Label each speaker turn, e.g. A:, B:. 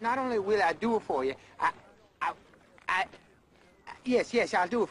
A: not only will I do it for you, I, I, I, yes, yes, I'll do it for you.